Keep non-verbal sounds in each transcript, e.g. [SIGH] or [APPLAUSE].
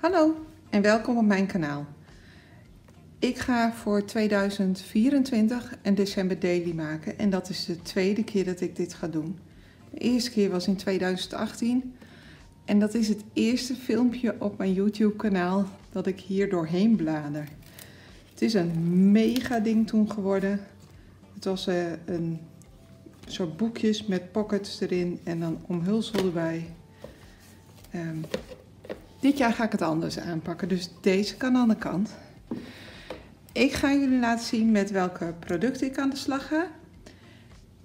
Hallo en welkom op mijn kanaal. Ik ga voor 2024 een december daily maken en dat is de tweede keer dat ik dit ga doen. De eerste keer was in 2018 en dat is het eerste filmpje op mijn YouTube kanaal dat ik hier doorheen blader. Het is een mega ding toen geworden. Het was uh, een soort boekjes met pockets erin en dan omhulsel erbij. Um, dit jaar ga ik het anders aanpakken, dus deze kan aan de kant. Ik ga jullie laten zien met welke producten ik aan de slag ga.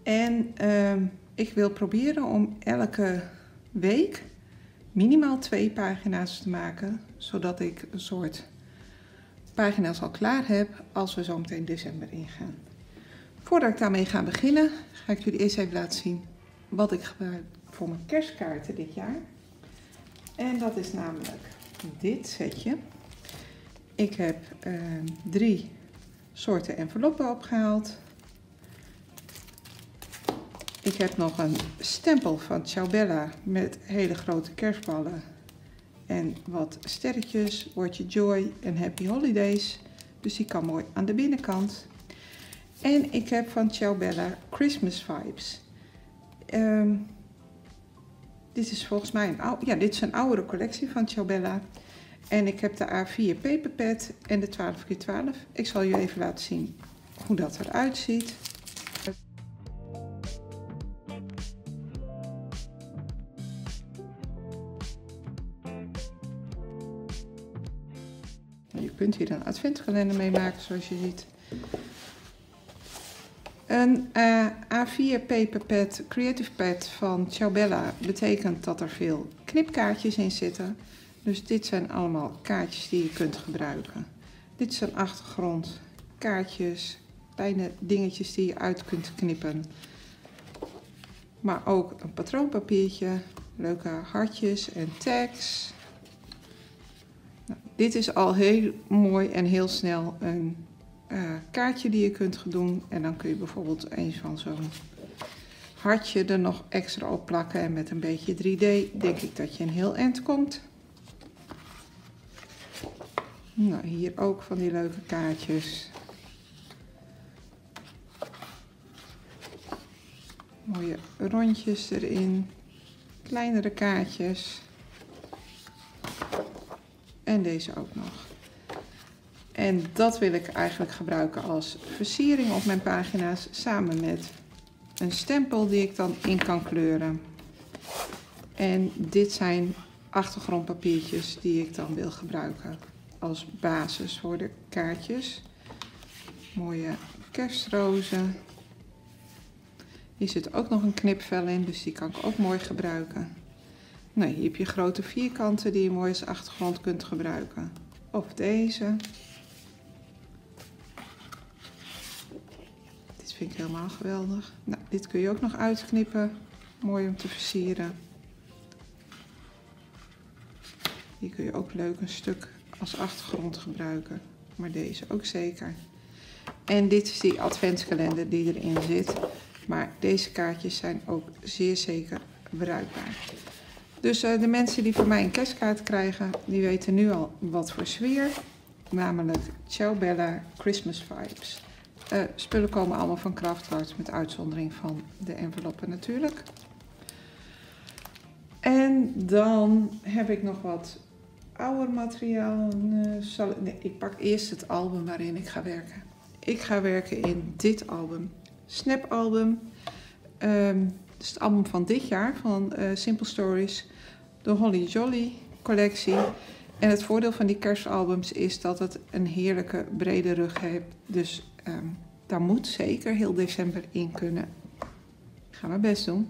En uh, ik wil proberen om elke week minimaal twee pagina's te maken, zodat ik een soort pagina's al klaar heb als we zo meteen december ingaan. Voordat ik daarmee ga beginnen, ga ik jullie eerst even laten zien wat ik gebruik voor mijn kerstkaarten dit jaar. En dat is namelijk dit setje. Ik heb uh, drie soorten enveloppen opgehaald. Ik heb nog een stempel van Ciao met hele grote kerstballen en wat sterretjes, woordje Joy en Happy Holidays. Dus die kan mooi aan de binnenkant. En ik heb van Ciao Christmas Vibes. Um, dit is volgens mij een, ja, dit is een oudere collectie van Ciao En ik heb de A4 paperpad en de 12x12. Ik zal je even laten zien hoe dat eruit ziet. Je kunt hier een adventkalender mee maken zoals je ziet. Een uh, A4 paperpad Creative Pad van Ciao betekent dat er veel knipkaartjes in zitten. Dus dit zijn allemaal kaartjes die je kunt gebruiken. Dit is een achtergrond, kaartjes, kleine dingetjes die je uit kunt knippen. Maar ook een patroonpapiertje, leuke hartjes en tags. Nou, dit is al heel mooi en heel snel een uh, kaartje die je kunt doen. En dan kun je bijvoorbeeld een van zo'n hartje er nog extra op plakken. En met een beetje 3D denk ik dat je een heel eind komt. Nou, hier ook van die leuke kaartjes. Mooie rondjes erin. Kleinere kaartjes. En deze ook nog. En dat wil ik eigenlijk gebruiken als versiering op mijn pagina's samen met een stempel die ik dan in kan kleuren. En dit zijn achtergrondpapiertjes die ik dan wil gebruiken als basis voor de kaartjes. Mooie kerstrozen. Hier zit ook nog een knipvel in, dus die kan ik ook mooi gebruiken. Nou, hier heb je grote vierkanten die je mooi als achtergrond kunt gebruiken. Of deze. Vind ik helemaal geweldig. Nou, dit kun je ook nog uitknippen. Mooi om te versieren. Hier kun je ook leuk een stuk als achtergrond gebruiken. Maar deze ook zeker. En dit is die adventskalender die erin zit. Maar deze kaartjes zijn ook zeer zeker bruikbaar. Dus uh, de mensen die van mij een kerstkaart krijgen, die weten nu al wat voor sfeer. Namelijk Ciao Bella Christmas Vibes. Uh, spullen komen allemaal van Kraftart, met uitzondering van de enveloppen natuurlijk. En dan heb ik nog wat ouder materiaal. Uh, nee, ik pak eerst het album waarin ik ga werken. Ik ga werken in dit album. Snap album. Um, het is het album van dit jaar van uh, Simple Stories. De Holly Jolly collectie. En het voordeel van die kerstalbums is dat het een heerlijke brede rug heeft. Dus um, daar moet zeker heel december in kunnen. Ik ga mijn best doen.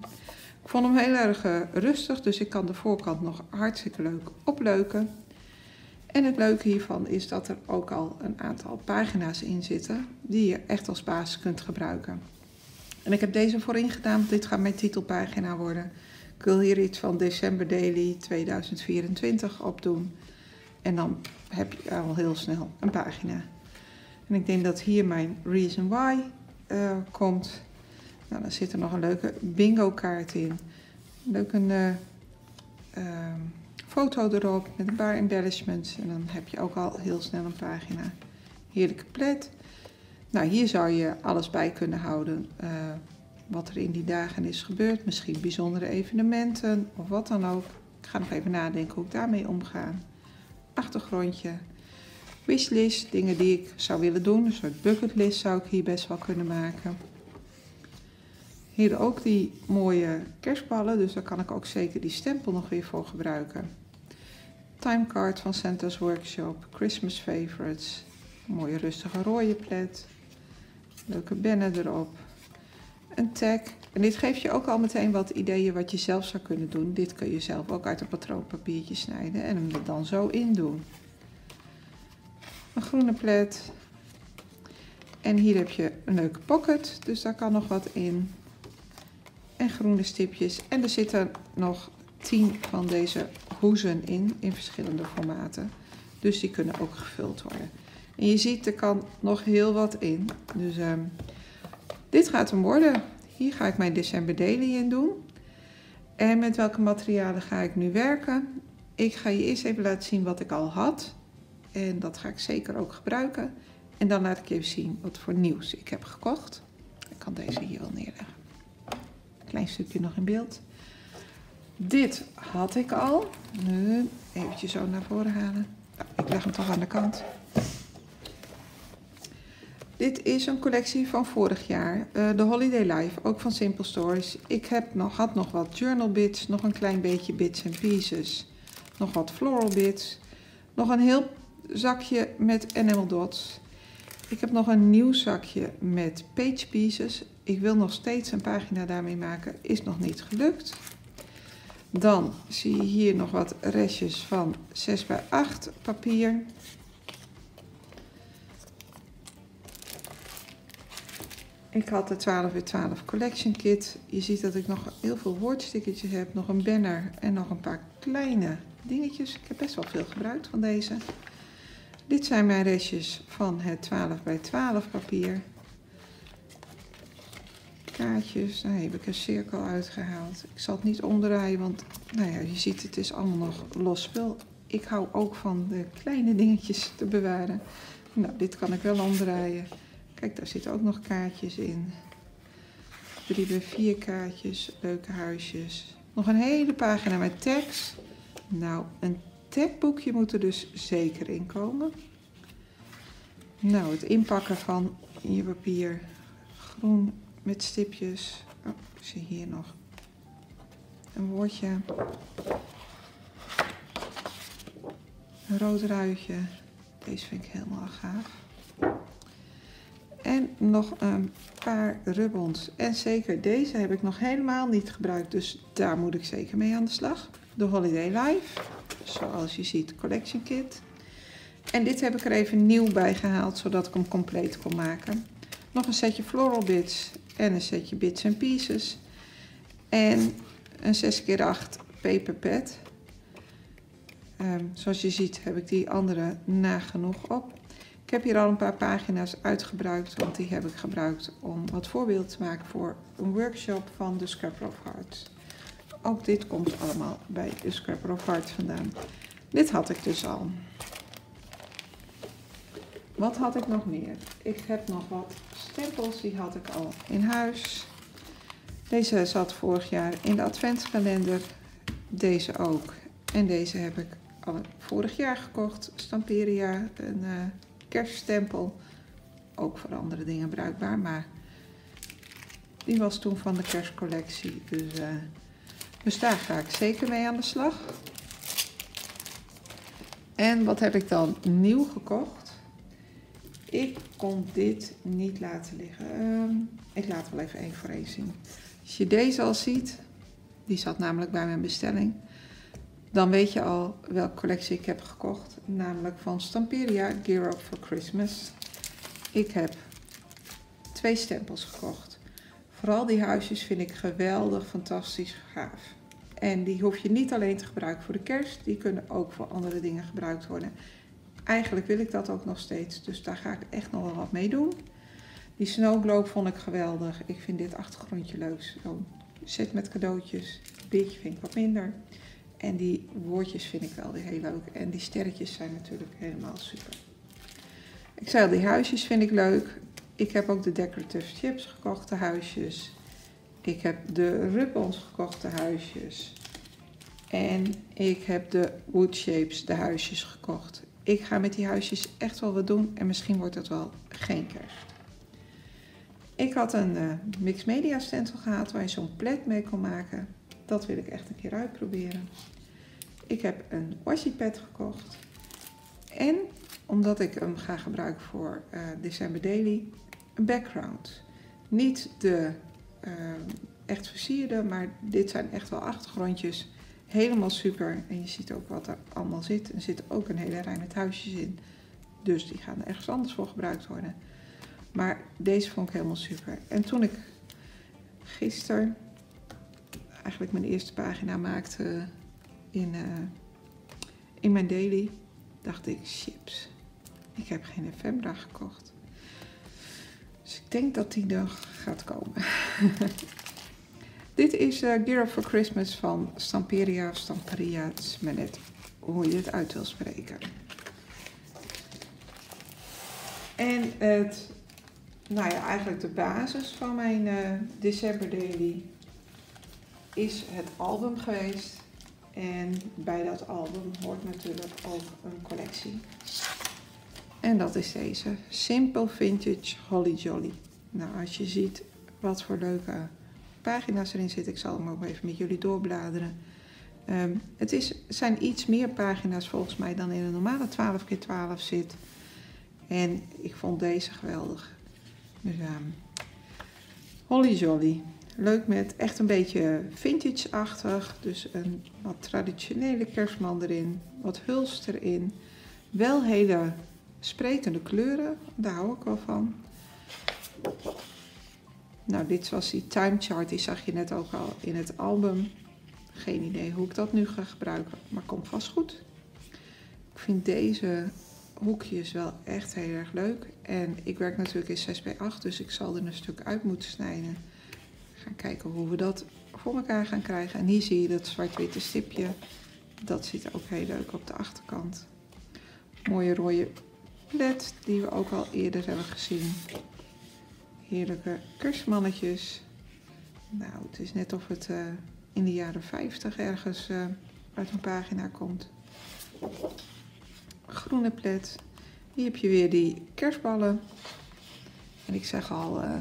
Ik vond hem heel erg uh, rustig, dus ik kan de voorkant nog hartstikke leuk opleuken. En het leuke hiervan is dat er ook al een aantal pagina's in zitten die je echt als basis kunt gebruiken. En ik heb deze voorin gedaan, want dit gaat mijn titelpagina worden. Ik wil hier iets van December Daily 2024 op doen. En dan heb je al heel snel een pagina. En ik denk dat hier mijn Reason Why uh, komt. Nou, dan zit er nog een leuke bingo kaart in. Leuk een uh, uh, foto erop met een paar embellishments. En dan heb je ook al heel snel een pagina. Heerlijke plet. Nou, hier zou je alles bij kunnen houden. Uh, wat er in die dagen is gebeurd. Misschien bijzondere evenementen of wat dan ook. Ik ga nog even nadenken hoe ik daarmee omga. Achtergrondje. Wishlist, dingen die ik zou willen doen. Een soort bucketlist zou ik hier best wel kunnen maken. Hier ook die mooie kerstballen, dus daar kan ik ook zeker die stempel nog weer voor gebruiken. Timecard van Santa's Workshop, Christmas Favorites, mooie rustige rode plet, leuke banner erop, een tag. En dit geeft je ook al meteen wat ideeën wat je zelf zou kunnen doen. Dit kun je zelf ook uit een patroonpapiertje snijden en hem er dan zo in doen. Een groene plet. En hier heb je een leuke pocket, dus daar kan nog wat in en groene stipjes. En er zitten nog 10 van deze hoezen in, in verschillende formaten. Dus die kunnen ook gevuld worden. En je ziet, er kan nog heel wat in. Dus uh, dit gaat hem worden. Hier ga ik mijn december daily in doen. En met welke materialen ga ik nu werken? Ik ga je eerst even laten zien wat ik al had. En dat ga ik zeker ook gebruiken. En dan laat ik even zien wat voor nieuws ik heb gekocht. Ik kan deze hier wel neerleggen klein stukje nog in beeld. Dit had ik al. Nu, eventjes zo naar voren halen. Nou, ik leg hem toch aan de kant. Dit is een collectie van vorig jaar. Uh, de Holiday Life, ook van Simple Stories. Ik heb nog, had nog wat journal bits, nog een klein beetje bits en pieces. Nog wat floral bits. Nog een heel zakje met enamel dots. Ik heb nog een nieuw zakje met page pieces. Ik wil nog steeds een pagina daarmee maken. Is nog niet gelukt. Dan zie je hier nog wat restjes van 6 bij 8 papier. Ik had de 12 bij 12 collection kit. Je ziet dat ik nog heel veel woordstickertjes heb. Nog een banner en nog een paar kleine dingetjes. Ik heb best wel veel gebruikt van deze. Dit zijn mijn restjes van het 12 bij 12 papier. Kaartjes, daar heb ik een cirkel uitgehaald. Ik zal het niet omdraaien, want nou ja, je ziet het is allemaal nog los spul. Ik hou ook van de kleine dingetjes te bewaren. Nou, dit kan ik wel omdraaien. Kijk, daar zitten ook nog kaartjes in. 3 bij 4 kaartjes, leuke huisjes. Nog een hele pagina met tekst. Nou, een tekboekje moet er dus zeker in komen. Nou, het inpakken van je papier groen met stipjes. Oh, ik zie hier nog een woordje. Een rood ruitje. Deze vind ik helemaal gaaf. En nog een paar ribbons. En zeker deze heb ik nog helemaal niet gebruikt. Dus daar moet ik zeker mee aan de slag. De Holiday Life zoals je ziet, collection kit. En dit heb ik er even nieuw bij gehaald, zodat ik hem compleet kon maken. Nog een setje floral bits en een setje bits and pieces. En een 6x8 paper pad. Um, zoals je ziet heb ik die andere nagenoeg op. Ik heb hier al een paar pagina's uitgebruikt, want die heb ik gebruikt om wat voorbeeld te maken voor een workshop van de Scrapper of Hearts. Ook dit komt allemaal bij de Scrapper of vandaan. Dit had ik dus al. Wat had ik nog meer? Ik heb nog wat stempels, die had ik al in huis. Deze zat vorig jaar in de adventskalender. Deze ook. En deze heb ik al vorig jaar gekocht. Stamperia, een uh, kerststempel. Ook voor andere dingen bruikbaar, maar die was toen van de kerstcollectie. Dus uh, dus daar ga ik zeker mee aan de slag. En wat heb ik dan nieuw gekocht? Ik kon dit niet laten liggen. Ehm, ik laat wel even één voor één zien. Als je deze al ziet, die zat namelijk bij mijn bestelling. Dan weet je al welke collectie ik heb gekocht. Namelijk van Stamperia Gear Up for Christmas. Ik heb twee stempels gekocht. Vooral die huisjes vind ik geweldig, fantastisch, gaaf. En die hoef je niet alleen te gebruiken voor de kerst, die kunnen ook voor andere dingen gebruikt worden. Eigenlijk wil ik dat ook nog steeds, dus daar ga ik echt nog wel wat mee doen. Die snowglobe vond ik geweldig. Ik vind dit achtergrondje leuk. Zo'n set met cadeautjes. Dit vind ik wat minder. En die woordjes vind ik wel weer heel leuk. En die sterretjes zijn natuurlijk helemaal super. Ik zei al, die huisjes vind ik leuk. Ik heb ook de decorative chips gekocht, de huisjes. Ik heb de ribbons gekocht, de huisjes. En ik heb de wood shapes, de huisjes gekocht. Ik ga met die huisjes echt wel wat doen en misschien wordt het wel geen kerst. Ik had een uh, mixed media stencil gehad waar je zo'n plet mee kon maken. Dat wil ik echt een keer uitproberen. Ik heb een washi pad gekocht. En omdat ik hem ga gebruiken voor uh, December Daily, een background. Niet de uh, echt versierde, maar dit zijn echt wel achtergrondjes. Helemaal super. En je ziet ook wat er allemaal zit. Er zit ook een hele rij met huisjes in. Dus die gaan ergens anders voor gebruikt worden. Maar deze vond ik helemaal super. En toen ik gisteren eigenlijk mijn eerste pagina maakte in, uh, in mijn daily, dacht ik, chips. Ik heb geen ephemera gekocht. Dus ik denk dat die dag gaat komen. [LAUGHS] Dit is uh, Gear for Christmas van Stamperia of Stamperia. Het is maar net hoe je het uit wil spreken. En het, nou ja, eigenlijk de basis van mijn uh, December Daily is het album geweest. En bij dat album hoort natuurlijk ook een collectie. En dat is deze Simple Vintage Holly Jolly. Nou, als je ziet wat voor leuke pagina's erin zitten, ik zal hem ook even met jullie doorbladeren. Um, het is, zijn iets meer pagina's volgens mij dan in een normale 12x12 zit. En ik vond deze geweldig. Dus, um, Holly Jolly. Leuk met echt een beetje vintage-achtig. Dus een wat traditionele kerstman erin. Wat hulst erin. Wel hele sprekende kleuren. Daar hou ik wel van. Nou, dit was die time chart. Die zag je net ook al in het album. Geen idee hoe ik dat nu ga gebruiken. Maar komt vast goed. Ik vind deze hoekjes wel echt heel erg leuk. En ik werk natuurlijk in 6 bij 8. Dus ik zal er een stuk uit moeten snijden gaan kijken hoe we dat voor elkaar gaan krijgen. En hier zie je dat zwart-witte stipje. Dat zit ook heel leuk op de achterkant. Mooie rode led die we ook al eerder hebben gezien. Heerlijke kerstmannetjes. Nou, het is net of het uh, in de jaren 50 ergens uh, uit een pagina komt. Groene plet. Hier heb je weer die kerstballen. En ik zeg al, uh,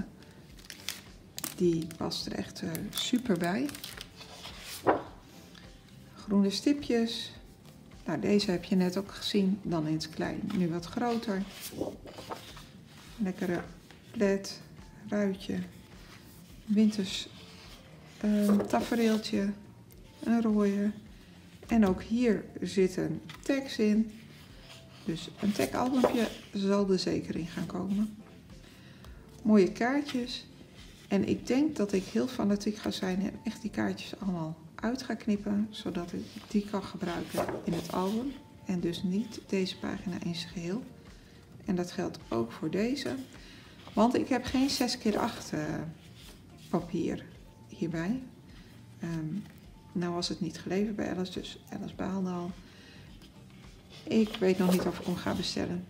die past er echt super bij. Groene stipjes. Nou, deze heb je net ook gezien, dan in het klein, nu wat groter. Lekkere plet, ruitje, winters uh, tafereeltje, een rode. En ook hier zit een tekst in. Dus een tag-albumpje zal er zeker in gaan komen. Mooie kaartjes. En ik denk dat ik heel fanatiek ga zijn en echt die kaartjes allemaal uit ga knippen, zodat ik die kan gebruiken in het album en dus niet deze pagina in zijn geheel. En dat geldt ook voor deze, want ik heb geen 6 keer 8 uh, papier hierbij. Um, nou was het niet geleverd bij Alice, dus Alice baalde al. Ik weet nog niet of ik hem ga bestellen.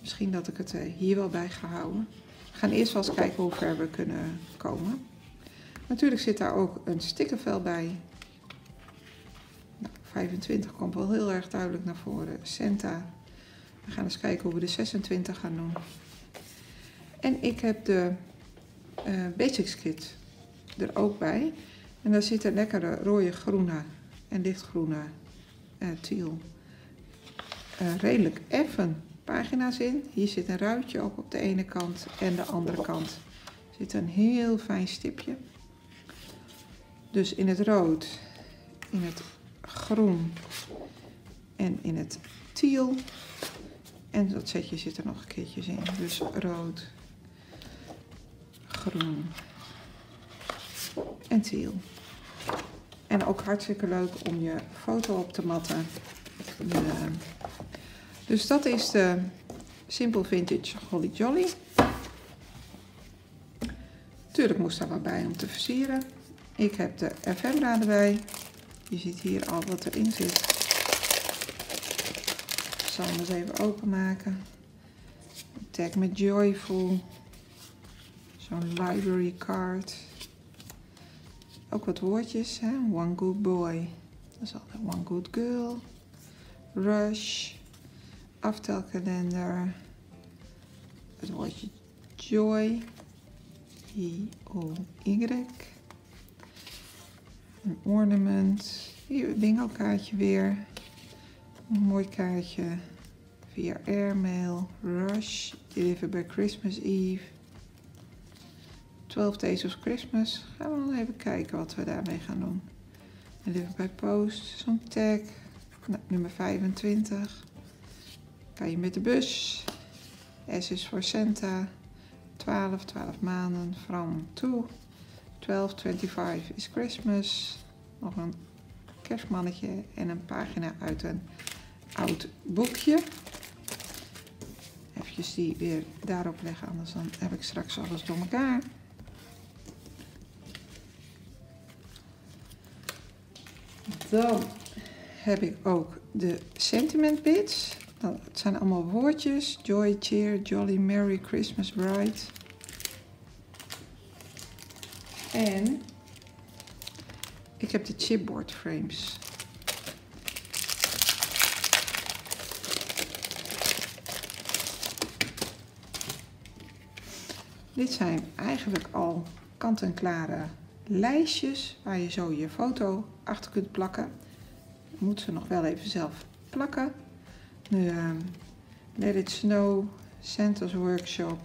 Misschien dat ik het uh, hier wel bij ga houden. We gaan eerst wel eens kijken hoe ver we kunnen komen. Natuurlijk zit daar ook een stickervel bij. Nou, 25 komt wel heel erg duidelijk naar voren. Santa. We gaan eens kijken hoe we de 26 gaan doen. En ik heb de uh, Basics Kit er ook bij. En daar zitten lekkere rode, groene en lichtgroene uh, teal. Uh, redelijk effen pagina's in. Hier zit een ruitje op op de ene kant en de andere kant zit een heel fijn stipje. Dus in het rood, in het groen en in het teal. En dat setje zit er nog een keertjes in. Dus rood, groen en teal. En ook hartstikke leuk om je foto op te matten. Dus dat is de Simple Vintage Holly Jolly. Tuurlijk moest daar wat bij om te versieren. Ik heb de FM erbij. Je ziet hier al wat erin zit. Ik zal hem eens even openmaken. Tag met Joyful. Zo'n library card. Ook wat woordjes, hè? One good boy. Dat is altijd one good girl. Rush. Aftelkalender. Het woordje joy. I-O-Y. Een ornament. Hier een bingo-kaartje weer. Een mooi kaartje via airmail. Rush. Deliver by Christmas Eve. 12 Days of Christmas. Gaan we nog even kijken wat we daarmee gaan doen. Deliver by Post. Zo'n tag. Nou, nummer 25. Kan je met de bus. S is voor Santa. 12, 12 maanden. From to. 1225 is Christmas. Nog een kerstmannetje en een pagina uit een oud boekje. Even die weer daarop leggen, anders dan heb ik straks alles door elkaar. Dan heb ik ook de sentiment bits. Het zijn allemaal woordjes. Joy, cheer, jolly, merry, Christmas, bright. En ik heb de chipboard frames. Dit zijn eigenlijk al kant-en-klare lijstjes waar je zo je foto achter kunt plakken. Je moet ze nog wel even zelf plakken. Nu, uh, Let It Snow, Santa's Workshop,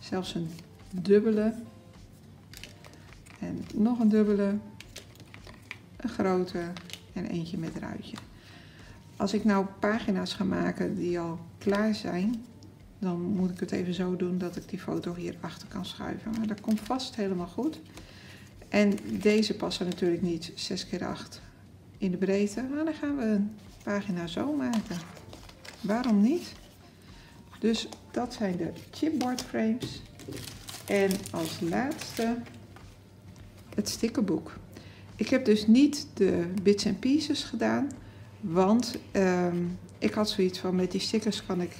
zelfs een dubbele. Nog een dubbele, een grote en eentje met ruitje. Als ik nou pagina's ga maken die al klaar zijn, dan moet ik het even zo doen dat ik die foto hier achter kan schuiven. Maar dat komt vast helemaal goed. En deze passen natuurlijk niet 6 keer 8 in de breedte. Maar dan gaan we een pagina zo maken. Waarom niet? Dus dat zijn de chipboard frames. En als laatste het stickerboek. Ik heb dus niet de bits en pieces gedaan, want ehm, ik had zoiets van met die stickers kan ik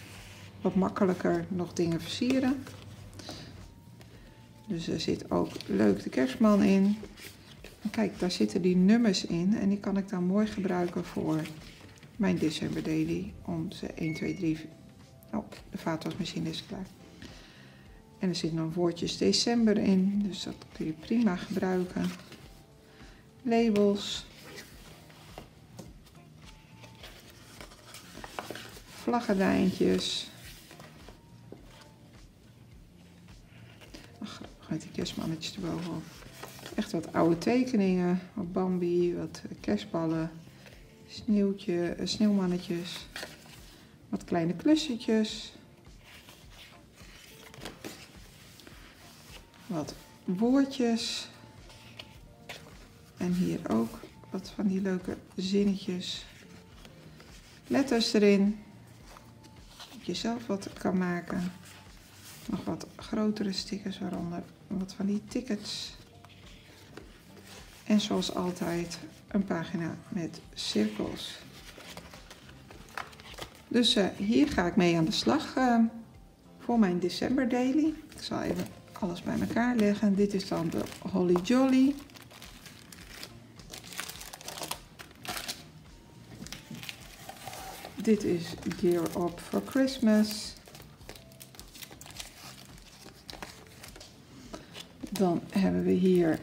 wat makkelijker nog dingen versieren. Dus er zit ook leuk de kerstman in. Kijk, daar zitten die nummers in en die kan ik dan mooi gebruiken voor mijn december daily. Om ze 1, 2, 3... Oh, de vaatwasmachine is klaar. En er zitten nog woordjes december in, dus dat kun je prima gebruiken. Labels. Vlaggendijntjes. Ach, met die kerstmannetjes erbovenop. Echt wat oude tekeningen. Wat Bambi, wat kerstballen. Sneeuwtje, eh, sneeuwmannetjes. Wat kleine klussetjes. Wat woordjes. En hier ook wat van die leuke zinnetjes. Letters erin. Dat je zelf wat kan maken. Nog wat grotere stickers, waaronder wat van die tickets. En zoals altijd een pagina met cirkels. Dus uh, hier ga ik mee aan de slag uh, voor mijn december daily. Ik zal even alles bij elkaar leggen. Dit is dan de Holly Jolly. Dit is Gear Up for Christmas. Dan hebben we hier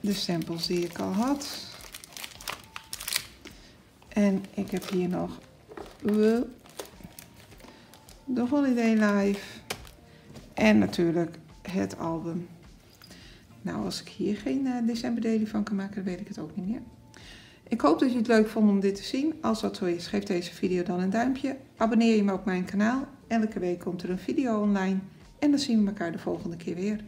de stempels die ik al had. En ik heb hier nog de Holiday Life. En natuurlijk het album. Nou, als ik hier geen uh, december van kan maken, dan weet ik het ook niet meer. Ik hoop dat je het leuk vond om dit te zien. Als dat zo is, geef deze video dan een duimpje. Abonneer je me op mijn kanaal. Elke week komt er een video online. En dan zien we elkaar de volgende keer weer.